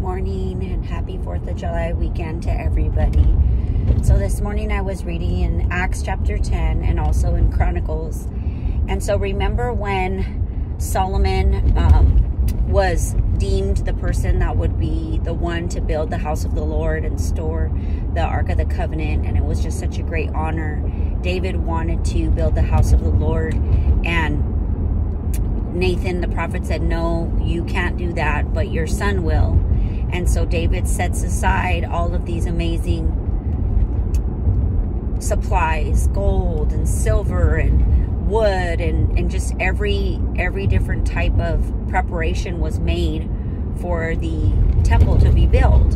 morning and happy 4th of July weekend to everybody. So, this morning I was reading in Acts chapter 10 and also in Chronicles. And so, remember when Solomon um, was deemed the person that would be the one to build the house of the Lord and store the Ark of the Covenant, and it was just such a great honor. David wanted to build the house of the Lord, and Nathan the prophet said, No, you can't do that, but your son will. And so David sets aside all of these amazing supplies, gold and silver and wood and, and just every every different type of preparation was made for the temple to be built.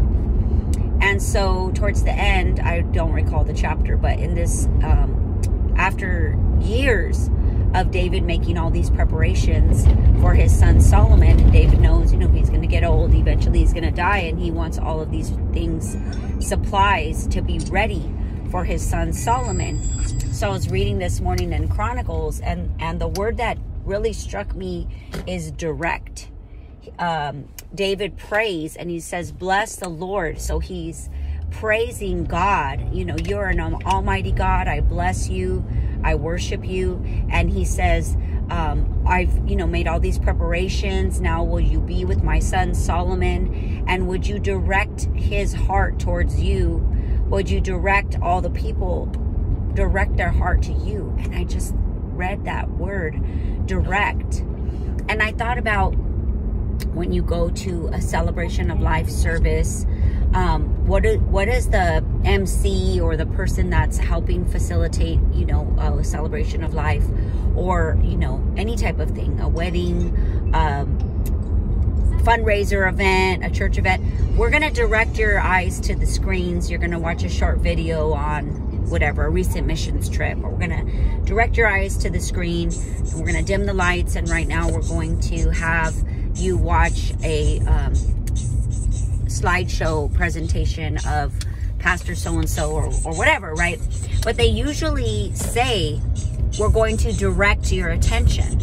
And so towards the end, I don't recall the chapter, but in this um, after years of David making all these preparations for his son Solomon. And David knows, you know, he's going to get old. Eventually, he's going to die, and he wants all of these things, supplies, to be ready for his son Solomon. So I was reading this morning in Chronicles, and and the word that really struck me is direct. Um, David prays, and he says, "Bless the Lord." So he's praising God. You know, you're an almighty God. I bless you. I worship you. And he says, um, I've, you know, made all these preparations. Now will you be with my son Solomon? And would you direct his heart towards you? Would you direct all the people, direct their heart to you? And I just read that word, direct. And I thought about when you go to a celebration of life service, um, what is, what is the MC or the person that's helping facilitate, you know, a celebration of life or, you know, any type of thing, a wedding, um, fundraiser event, a church event. We're going to direct your eyes to the screens. You're going to watch a short video on whatever, a recent missions trip. Or we're going to direct your eyes to the screen. We're going to dim the lights. And right now we're going to have you watch a um, slideshow presentation of pastor so-and-so or, or whatever, right? But they usually say, we're going to direct your attention.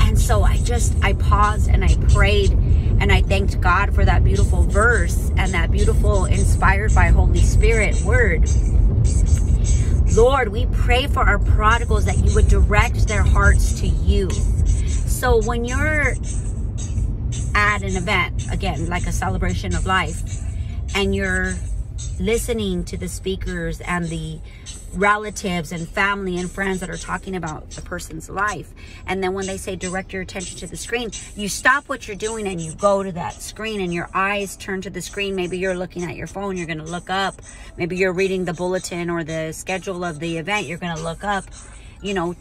And so I just, I paused and I prayed and I thanked God for that beautiful verse and that beautiful inspired by Holy Spirit word. Lord, we pray for our prodigals that you would direct their hearts to you. So when you're at an event, again, like a celebration of life, and you're listening to the speakers and the relatives and family and friends that are talking about the person's life. And then when they say direct your attention to the screen, you stop what you're doing and you go to that screen and your eyes turn to the screen. Maybe you're looking at your phone, you're going to look up. Maybe you're reading the bulletin or the schedule of the event, you're going to look up. You know,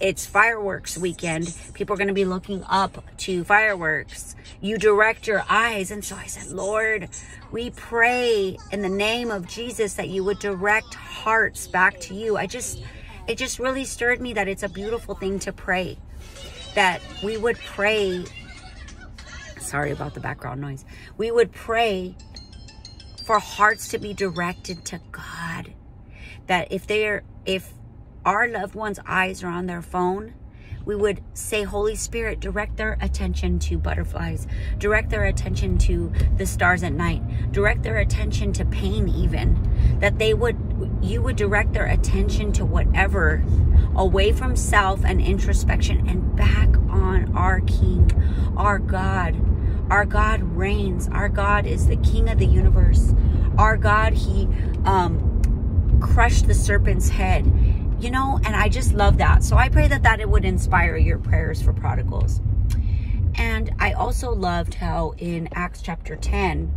it's fireworks weekend. People are going to be looking up to fireworks. You direct your eyes. And so I said, Lord, we pray in the name of Jesus that you would direct hearts back to you. I just, it just really stirred me that it's a beautiful thing to pray. That we would pray. Sorry about the background noise. We would pray for hearts to be directed to God. That if they're, if our loved one's eyes are on their phone, we would say, Holy Spirit, direct their attention to butterflies, direct their attention to the stars at night, direct their attention to pain, even. That they would, you would direct their attention to whatever, away from self and introspection and back on our King, our God. Our God reigns. Our God is the King of the universe. Our God, He um, crushed the serpent's head you know, and I just love that. So I pray that that it would inspire your prayers for prodigals. And I also loved how in Acts chapter 10,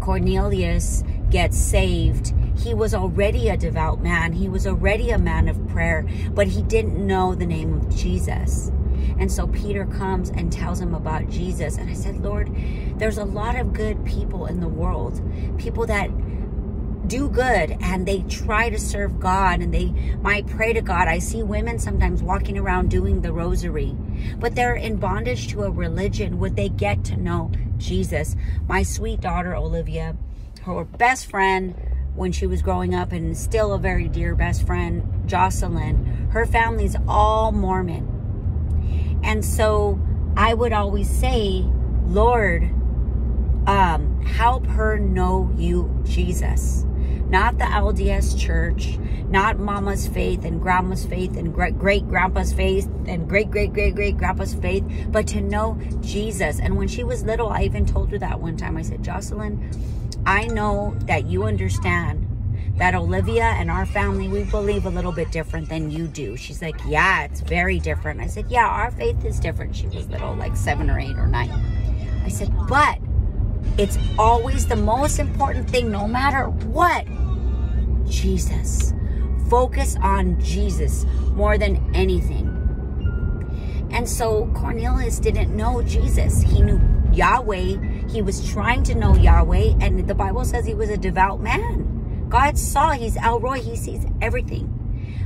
Cornelius gets saved. He was already a devout man. He was already a man of prayer, but he didn't know the name of Jesus. And so Peter comes and tells him about Jesus. And I said, Lord, there's a lot of good people in the world, people that do good and they try to serve God and they might pray to God. I see women sometimes walking around doing the rosary, but they're in bondage to a religion. Would they get to know Jesus? My sweet daughter, Olivia, her best friend when she was growing up and still a very dear best friend, Jocelyn, her family's all Mormon. And so I would always say, Lord, um, help her know you, Jesus. Not the LDS church, not mama's faith and grandma's faith and great grandpa's faith and great great great great grandpa's faith, but to know Jesus. And when she was little, I even told her that one time. I said, Jocelyn, I know that you understand that Olivia and our family, we believe a little bit different than you do. She's like, yeah, it's very different. I said, yeah, our faith is different. She was little, like seven or eight or nine. I said, but it's always the most important thing, no matter what. Jesus. Focus on Jesus more than anything. And so Cornelius didn't know Jesus. He knew Yahweh. He was trying to know Yahweh. And the Bible says he was a devout man. God saw, he's El Roi, he sees everything.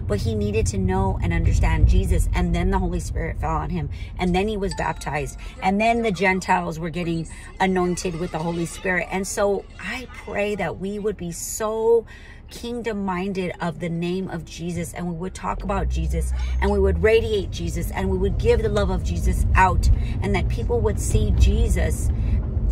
But he needed to know and understand Jesus. And then the Holy Spirit fell on him. And then he was baptized. And then the Gentiles were getting anointed with the Holy Spirit. And so I pray that we would be so kingdom minded of the name of Jesus and we would talk about Jesus and we would radiate Jesus and we would give the love of Jesus out and that people would see Jesus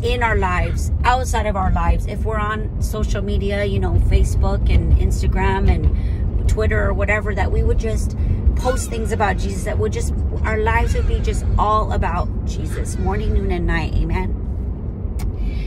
in our lives, outside of our lives. If we're on social media, you know, Facebook and Instagram and Twitter or whatever, that we would just post things about Jesus, that would just, our lives would be just all about Jesus, morning, noon, and night. Amen.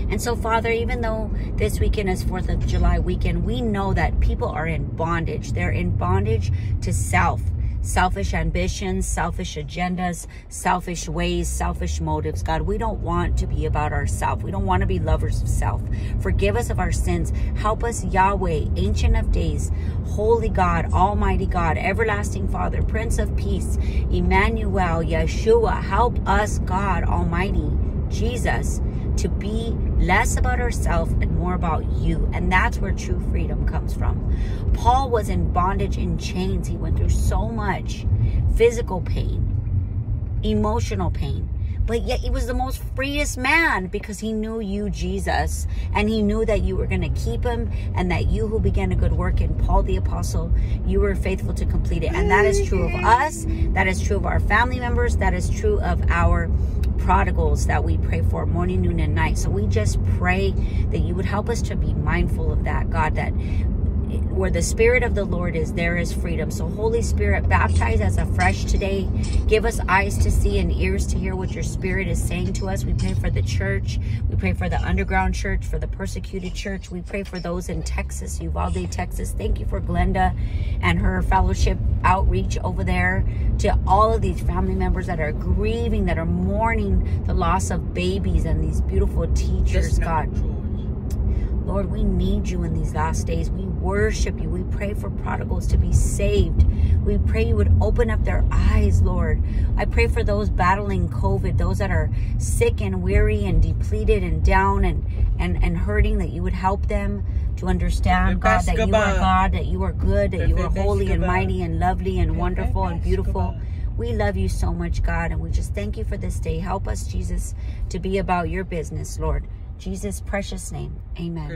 And so, Father, even though this weekend is 4th of July weekend, we know that people are in bondage. They're in bondage to self selfish ambitions, selfish agendas, selfish ways, selfish motives. God, we don't want to be about ourselves. We don't want to be lovers of self. Forgive us of our sins. Help us, Yahweh, Ancient of Days, Holy God, Almighty God, Everlasting Father, Prince of Peace, Emmanuel, Yeshua. Help us, God Almighty, Jesus, to be less about ourselves and more about you. And that's where true freedom comes from. Paul was in bondage in chains. He went through so much physical pain, emotional pain. But yet he was the most freest man because he knew you, Jesus. And he knew that you were going to keep him and that you who began a good work in Paul the Apostle, you were faithful to complete it. And that is true of us. That is true of our family members. That is true of our prodigals that we pray for morning, noon, and night. So we just pray that you would help us to be mindful of that, God, that where the Spirit of the Lord is, there is freedom. So, Holy Spirit, baptize us afresh today. Give us eyes to see and ears to hear what your Spirit is saying to us. We pray for the church. We pray for the underground church, for the persecuted church. We pray for those in Texas, Uvalde, Texas. Thank you for Glenda and her fellowship outreach over there to all of these family members that are grieving, that are mourning the loss of babies and these beautiful teachers, God. Lord, we need you in these last days. We worship you. We pray for prodigals to be saved. We pray you would open up their eyes, Lord. I pray for those battling COVID, those that are sick and weary and depleted and down and, and, and hurting, that you would help them to understand, God, that you are God, that you are good, that you are holy and mighty and lovely and wonderful and beautiful. We love you so much, God, and we just thank you for this day. Help us, Jesus, to be about your business, Lord. Jesus' precious name. Amen.